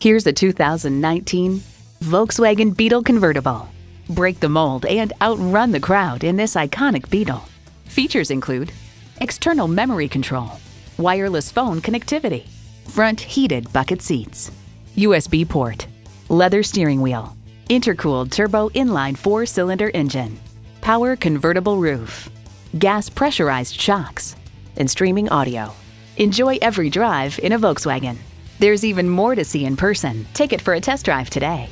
Here's a 2019 Volkswagen Beetle convertible. Break the mold and outrun the crowd in this iconic Beetle. Features include external memory control, wireless phone connectivity, front heated bucket seats, USB port, leather steering wheel, intercooled turbo inline four cylinder engine, power convertible roof, gas pressurized shocks, and streaming audio. Enjoy every drive in a Volkswagen. There's even more to see in person. Take it for a test drive today.